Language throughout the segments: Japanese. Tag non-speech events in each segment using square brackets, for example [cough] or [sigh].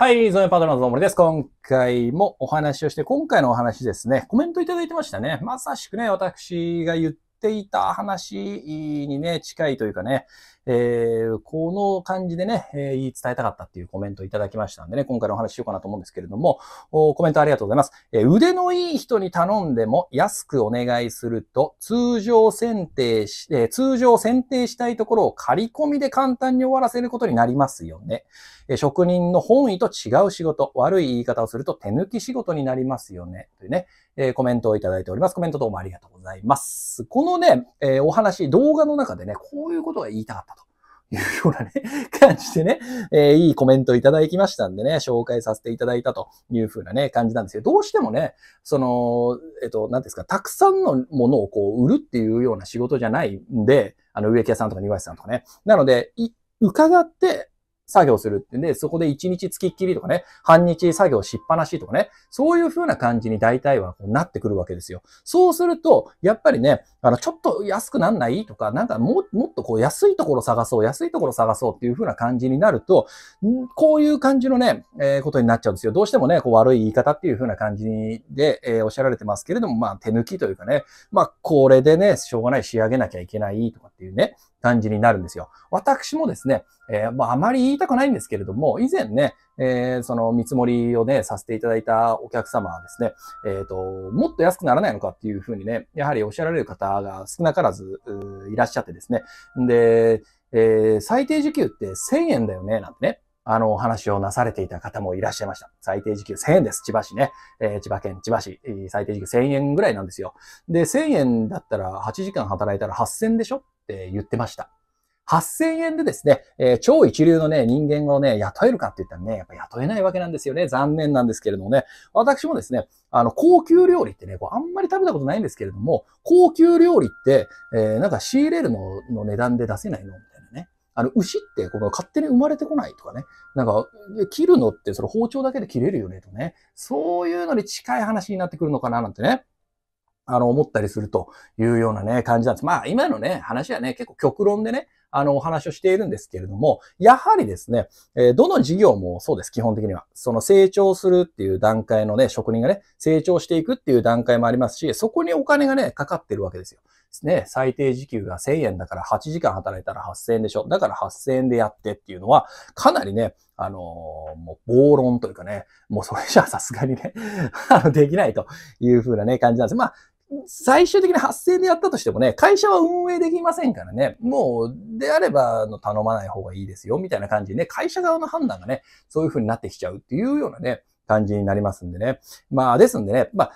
はい、ゾンパートナーの森です。今回もお話をして、今回のお話ですね、コメントいただいてましたね。まさしくね、私が言っていた話にね、近いというかね、えー、この感じでね、えー、言い伝えたかったっていうコメントをいただきましたんでね、今回のお話しようかなと思うんですけれども、コメントありがとうございます。えー、腕のいい人に頼んでも安くお願いすると、通常選定し、えー、通常選定したいところを仮込みで簡単に終わらせることになりますよね。えー、職人の本意と違う仕事、悪い言い方をすると手抜き仕事になりますよね。というね、え、コメントをいただいております。コメントどうもありがとうございます。このね、え、お話、動画の中でね、こういうことが言いたかったと。いうようなね、[laughs] 感じでね、えー、いいコメントいただきましたんでね、紹介させていただいたというふうなね、感じなんですけど、どうしてもね、その、えっと、何ですか、たくさんのものをこう、売るっていうような仕事じゃないんで、あの、植木屋さんとか庭師さんとかね。なので、伺って、作業するってんで、そこで1日付きっきりとかね、半日作業しっぱなしとかね、そういう風な感じに大体はこうなってくるわけですよ。そうすると、やっぱりね、あの、ちょっと安くなんないとか、なんかももっとこう安いところ探そう、安いところ探そうっていう風な感じになると、こういう感じのね、えー、ことになっちゃうんですよ。どうしてもね、こう悪い言い方っていう風な感じで、えー、おっしゃられてますけれども、まあ手抜きというかね、まあこれでね、しょうがない仕上げなきゃいけないとかっていうね、感じになるんですよ。私もですね、えー、まあ、あまり言いたくないんですけれども、以前ね、えー、その見積もりをね、させていただいたお客様はですね、えっ、ー、と、もっと安くならないのかっていうふうにね、やはりおっしゃられる方が少なからずいらっしゃってですね。で、え、最低時給って1000円だよね、なんてね。あの、お話をなされていた方もいらっしゃいました。最低時給1000円です。千葉市ね。えー、千葉県千葉市、最低時給1000円ぐらいなんですよ。で、1000円だったら8時間働いたら8000でしょ？って言ってました。8000円でですね、えー、超一流のね、人間をね、雇えるかって言ったらね、やっぱ雇えないわけなんですよね。残念なんですけれどもね。私もですね、あの、高級料理ってね、こうあんまり食べたことないんですけれども、高級料理って、えー、なんか仕入れるのの値段で出せないのみたいなね。あの、牛ってこの勝手に生まれてこないとかね。なんか、切るのってその包丁だけで切れるよねとね。そういうのに近い話になってくるのかななんてね。あの、思ったりするというようなね、感じなんです。まあ、今のね、話はね、結構極論でね、あの、お話をしているんですけれども、やはりですね、えどの事業もそうです、基本的には。その成長するっていう段階のね、職人がね、成長していくっていう段階もありますし、そこにお金がね、かかってるわけですよ。ですね、最低時給が1000円だから8時間働いたら8000円でしょ。だから8000円でやってっていうのは、かなりね、あのー、もう暴論というかね、もうそれじゃさすがにね [laughs] できないという風なね、感じなんです。まあ、最終的に発生でやったとしてもね、会社は運営できませんからね、もう、であれば、の、頼まない方がいいですよ、みたいな感じでね、会社側の判断がね、そういう風になってきちゃうっていうようなね、感じになりますんでね。まあ、ですんでね、まあ、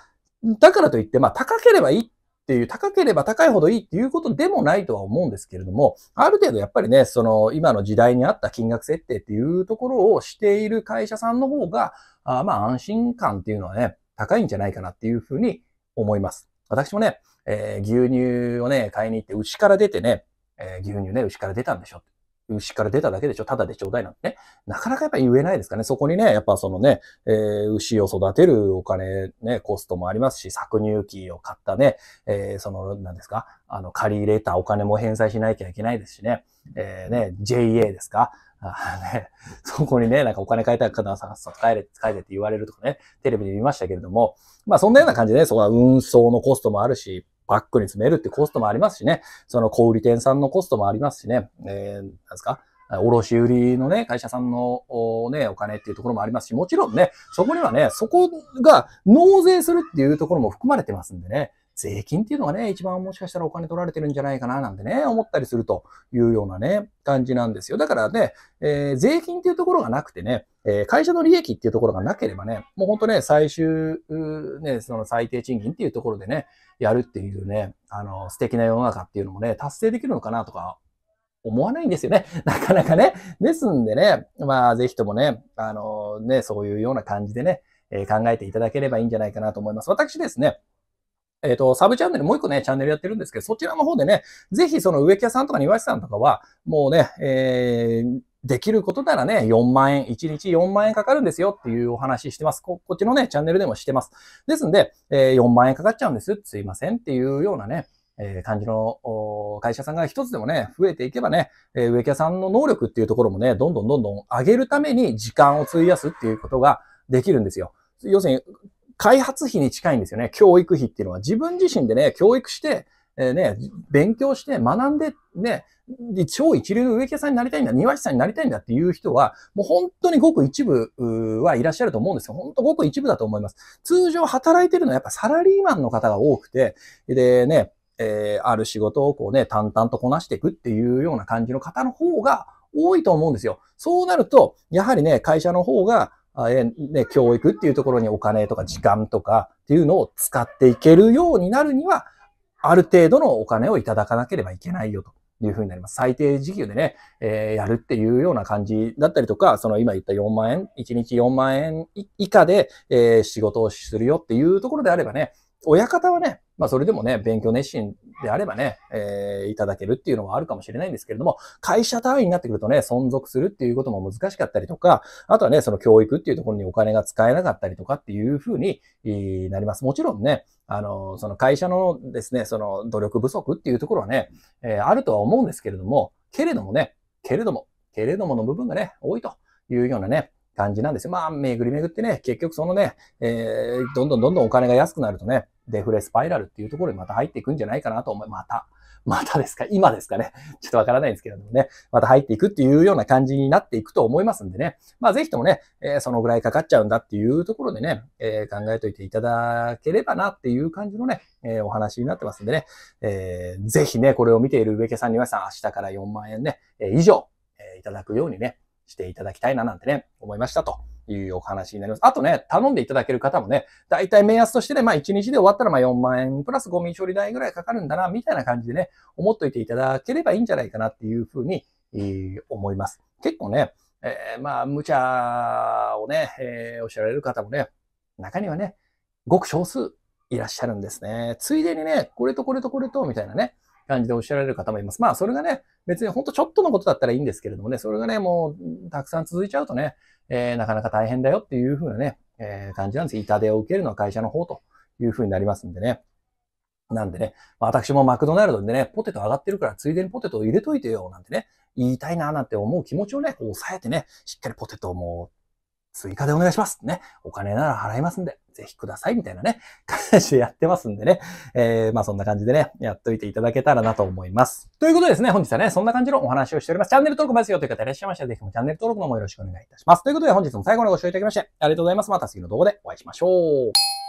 だからといって、まあ、高ければいいっていう、高ければ高いほどいいっていうことでもないとは思うんですけれども、ある程度やっぱりね、その、今の時代に合った金額設定っていうところをしている会社さんの方が、あまあ、安心感っていうのはね、高いんじゃないかなっていうふうに思います。私もね、えー、牛乳をね、買いに行って、牛から出てね、えー、牛乳ね、牛から出たんでしょ。牛から出ただけでしょただでちょうだいなんてね。なかなかやっぱ言えないですかね。そこにね、やっぱそのね、えー、牛を育てるお金、ね、コストもありますし、搾乳機を買ったね、えー、その、何ですか、あの、借り入れたお金も返済しなきゃいけないですしね。えー、ね、JA ですか？あね、[laughs] そこにね、なんかお金変えたら方はさ、帰れ、帰れって言われるとかね、テレビで見ましたけれども、まあそんなような感じでね、そこは運送のコストもあるし、バックに詰めるってコストもありますしね、その小売店さんのコストもありますしね、えー、なんですか卸売のね、会社さんのお,、ね、お金っていうところもありますし、もちろんね、そこにはね、そこが納税するっていうところも含まれてますんでね、税金っていうのがね、一番もしかしたらお金取られてるんじゃないかななんてね、思ったりするというようなね、感じなんですよ。だからね、えー、税金っていうところがなくてね、えー、会社の利益っていうところがなければね、もうほんとね、最終、ね、その最低賃金っていうところでね、やるっていうね、あの、素敵な世の中っていうのもね、達成できるのかなとか思わないんですよね。[laughs] なかなかね。ですんでね、まあ、ぜひともね、あのね、そういうような感じでね、えー、考えていただければいいんじゃないかなと思います。私ですね、えっ、ー、と、サブチャンネルもう一個ね、チャンネルやってるんですけど、そちらの方でね、ぜひその植木屋さんとか庭師さんとかは、もうね、えー、できることならね、4万円、1日4万円かかるんですよっていうお話してます。こ、こっちのね、チャンネルでもしてます。ですんで、えー、4万円かかっちゃうんです。すいませんっていうようなね、えー、感じの会社さんが一つでもね、増えていけばね、えー、植木屋さんの能力っていうところもね、どんどんどんどん上げるために時間を費やすっていうことができるんですよ。要するに、開発費に近いんですよね。教育費っていうのは。自分自身でね、教育して、えー、ね、勉強して学んで、ね、超一流の植木屋さんになりたいんだ、庭師さんになりたいんだっていう人は、もう本当にごく一部はいらっしゃると思うんですよ。本当ごく一部だと思います。通常働いてるのはやっぱサラリーマンの方が多くて、でね、えー、ある仕事をこうね、淡々とこなしていくっていうような感じの方の方が多いと思うんですよ。そうなると、やはりね、会社の方が、えね、教育っていうところにお金とか時間とかっていうのを使っていけるようになるには、ある程度のお金をいただかなければいけないよと。いうふうになります。最低時給でね、えー、やるっていうような感じだったりとか、その今言った4万円、1日4万円以下で、えー、仕事をするよっていうところであればね、親方はね、まあそれでもね、勉強熱心であればね、えー、いただけるっていうのはあるかもしれないんですけれども、会社単位になってくるとね、存続するっていうことも難しかったりとか、あとはね、その教育っていうところにお金が使えなかったりとかっていうふうになります。もちろんね、あの、その会社のですね、その努力不足っていうところはね、えー、あるとは思うんですけれども、けれどもね、けれども、けれどもの部分がね、多いというようなね、感じなんですよ。まあ、巡り巡ってね、結局そのね、えー、どんどんどんどんお金が安くなるとね、デフレスパイラルっていうところにまた入っていくんじゃないかなと思い、また、またですか？今ですかね？ちょっとわからないんですけれどもね。また入っていくっていうような感じになっていくと思いますんでね。まあぜひともね、えー、そのぐらいかかっちゃうんだっていうところでね、えー、考えといていただければなっていう感じのね、えー、お話になってますんでね。えー、ぜひね、これを見ている植木さんにはさん、明日から4万円ね、え以上、えいただくようにね、していただきたいななんてね、思いましたと。いうお話になります。あとね、頼んでいただける方もね、大体目安としてね、まあ1日で終わったらまあ4万円プラスゴミ処理代ぐらいかかるんだな、みたいな感じでね、思っといていただければいいんじゃないかなっていうふうに、えー、思います。結構ね、えー、まあ無茶をね、えー、おっしゃられる方もね、中にはね、ごく少数いらっしゃるんですね。ついでにね、これとこれとこれと、みたいなね、感じでおっしゃられる方もいます。まあ、それがね、別にほんとちょっとのことだったらいいんですけれどもね、それがね、もう、たくさん続いちゃうとね、えー、なかなか大変だよっていう風なね、えー、感じなんです。痛手を受けるのは会社の方という風になりますんでね。なんでね、私もマクドナルドでね、ポテト上がってるからついでにポテトを入れといてよ、なんてね、言いたいな、なんて思う気持ちをね、抑えてね、しっかりポテトをもう追加でお願いしますね。お金なら払いますんで、ぜひくださいみたいなね、[laughs] 感じでやってますんでね。えー、まあそんな感じでね、やっといていただけたらなと思います。ということでですね、本日はね、そんな感じのお話をしております。チャンネル登録もですよという方いらっしゃいましたら、ぜひもチャンネル登録の方もよろしくお願いいたします。ということで本日も最後までご視聴いただきまして、ありがとうございます。また次の動画でお会いしましょう。